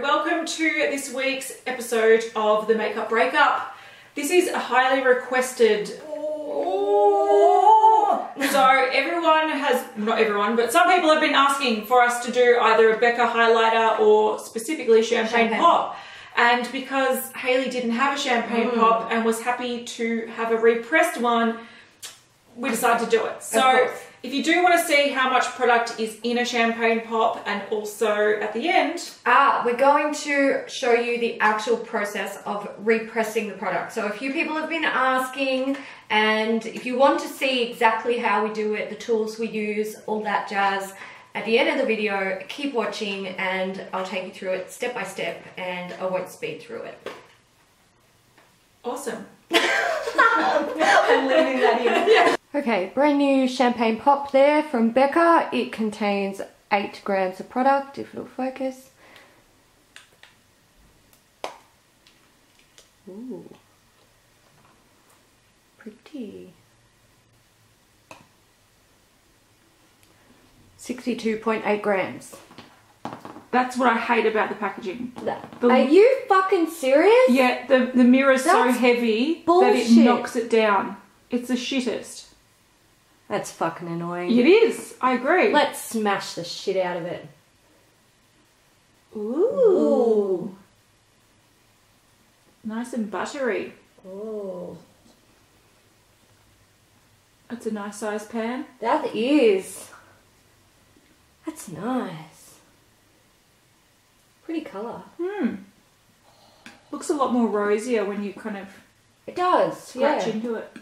welcome to this week's episode of The Makeup Breakup. This is a highly requested. So, everyone has, not everyone, but some people have been asking for us to do either a Becca highlighter or specifically champagne, Champagne. pop. And because Hayley didn't have a champagne Mm. pop and was happy to have a repressed one, we decided to do it. So. If you do want to see how much product is in a champagne pop and also at the end, Ah, we're going to show you the actual process of repressing the product. So a few people have been asking, and if you want to see exactly how we do it, the tools we use, all that jazz, at the end of the video, keep watching and I'll take you through it step by step and I won't speed through it. awesome. I'm leaving that in. Okay, brand new champagne pop there from Becca. It contains 8 grams of product, if it'll focus. Ooh. Pretty. 62.8 grams. That's what I hate about the packaging. The- Are you fucking serious? Yeah, the, the mirror's so That's heavy that it knocks it down. It's the shittest. That's fucking annoying. It is. I agree. Let's smash the shit out of it. Ooh. Nice and buttery. Oh. That's a nice sized pan. That is. That's nice. Pretty colour. Hmm. Looks a lot more rosier when you kind of It does, scratch yeah. into it.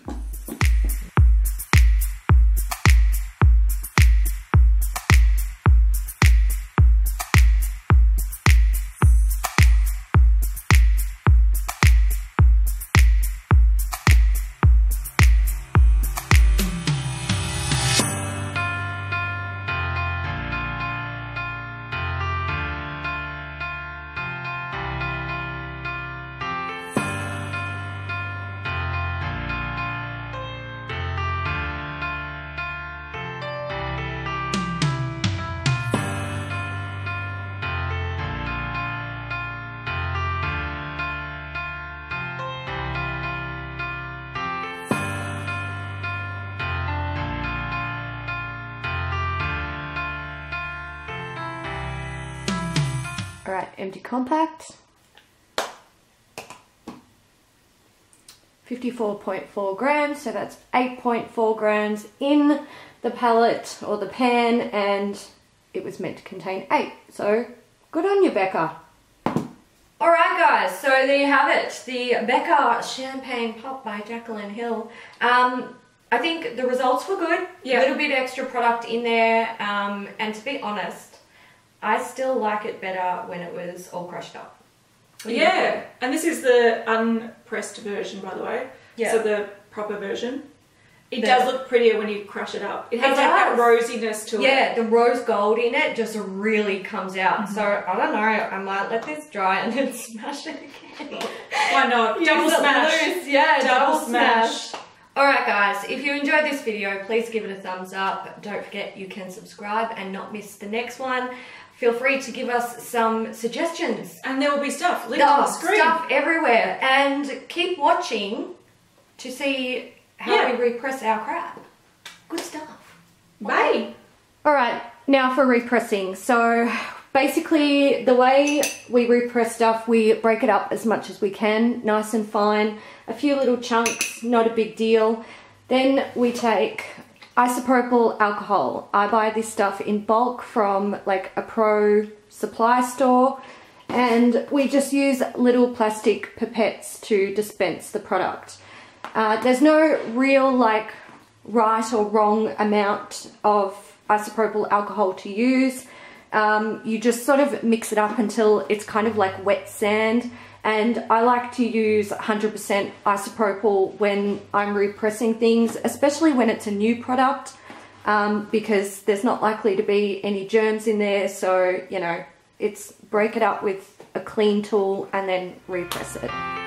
Alright, empty compact. 54.4 grams, so that's 8.4 grams in the palette or the pan, and it was meant to contain 8. So, good on you, Becca. Alright, guys, so there you have it. The Becca Champagne Pop by Jaclyn Hill. Um, I think the results were good. Yeah. A little bit extra product in there, um, and to be honest, I still like it better when it was all crushed up. What Yeah. And this is the unpressed version, by the way. Yeah. So the proper version. It The- does look prettier when you crush it up. It has It like that rosiness to it. Yeah, the rose gold in it just really comes out. Mm-hmm. So I don't know, I might let this dry and then smash it again. Why not? Double smash. loose, Yeah, Double double, smash. smash. Alright guys, if you enjoyed this video, please give it a thumbs up. Don't forget you can subscribe and not miss the next one. Feel free to give us some suggestions. And there will be stuff linked on Oh, the screen. stuff everywhere. And keep watching to see how Yeah. we repress our crap. Good stuff. Bye. All right, now for repressing. So basically the way we repress stuff, we break it up as much as we can, nice and fine, a few little chunks, not a big deal. Then we take isopropyl alcohol. I buy this stuff in bulk from like a pro supply store and we just use little plastic pipettes to dispense the product. Uh, there's no real like right or wrong amount of isopropyl alcohol to use. Um, you just sort of mix it up until it's kind of like wet sand. And I like to use 100% isopropyl when I'm repressing things, especially when it's a new product, um, because there's not likely to be any germs in there. So, you know, it's break it up with a clean tool and then repress it.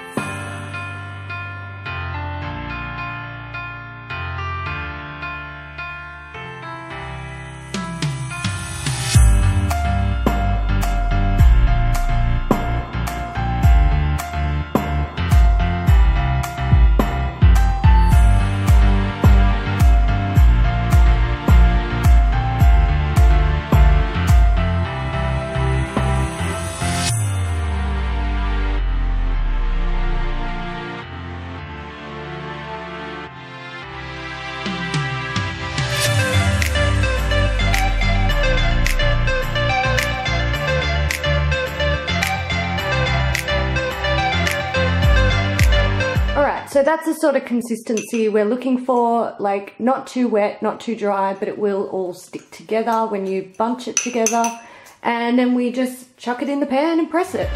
That's the sort of consistency we're looking for, like not too wet, not too dry, but it will all stick together when you bunch it together. And then we just chuck it in the pan and press it.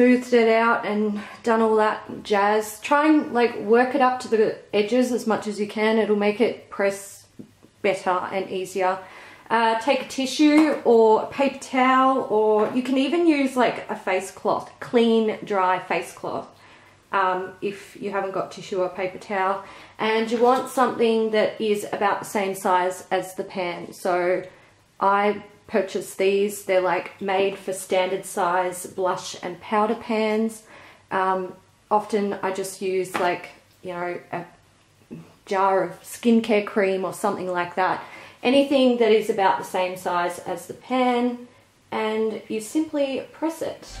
Smoothed it out and done all that jazz, try and like work it up to the edges as much as you can. It'll make it press better and easier. Uh, take a tissue or a paper towel or you can even use like a face cloth, clean, dry face cloth um, if you haven't got tissue or paper towel. And you want something that is about the same size as the pan. So I purchased these. They're like made for standard size blush and powder pans. Um, often I just use like, you know, a jar of skincare cream or something like that. Anything that is about the same size as the pan and you simply press it.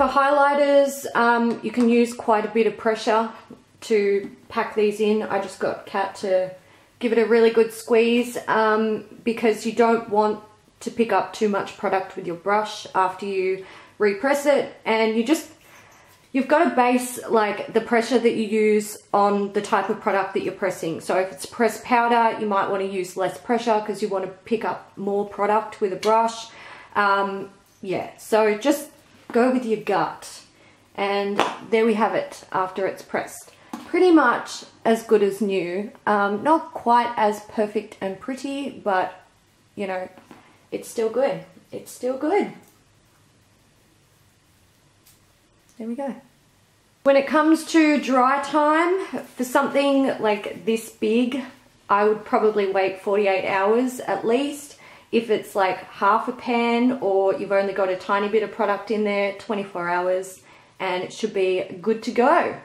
For highlighters, um, you can use quite a bit of pressure to pack these in. I just got Kat to give it a really good squeeze um, because you don't want to pick up too much product with your brush after you repress it and you just you've got to base like the pressure that you use on the type of product that you're pressing so if it's pressed powder you might want to use less pressure because you want to pick up more product with a brush um, yeah so just go with your gut. And there we have it after it's pressed. Pretty much as good as new. Um, not quite as perfect and pretty, but you know, it's still good. It's still good. There we go. When it comes to dry time, for something like this big, I would probably wait 48 hours at least. If it's like half a pan or you've only got a tiny bit of product in there, 24 hours and it should be good to go.